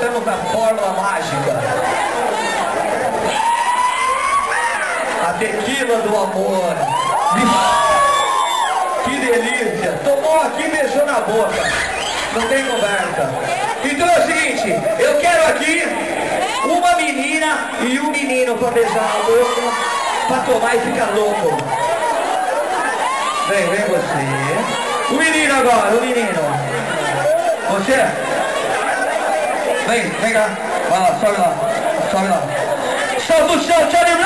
estamos na fórmula mágica. A tequila do amor. Que delícia! Tomou aqui e beijou na boca. Não tem conversa. Então é o seguinte, eu quero aqui uma menina e um menino pra beijar na boca, pra tomar e ficar louco. Vem, vem você. O menino agora, o menino. Você? Vem, vem cá. Vai lá, sobe lá. Sobe lá. Solta o chão, Charlie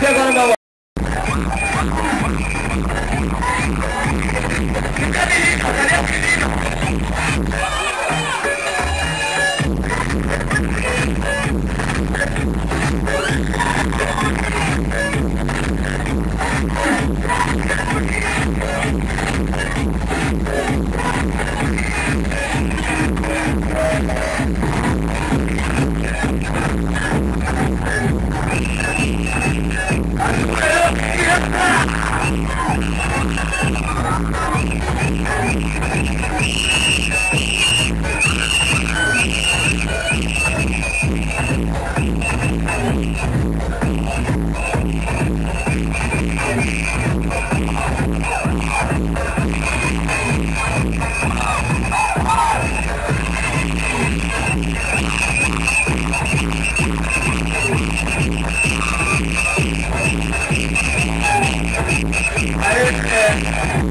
they're gonna know Thank Thank.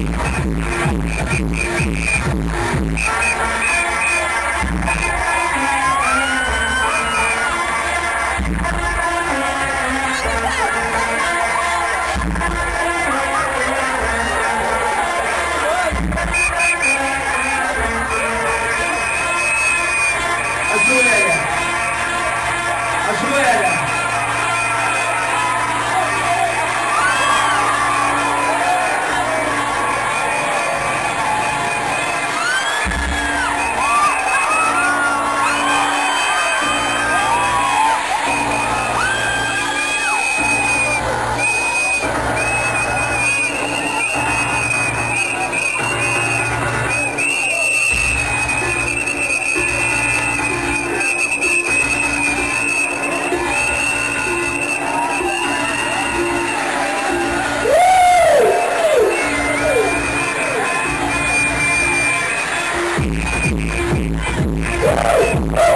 Thank you. Oh,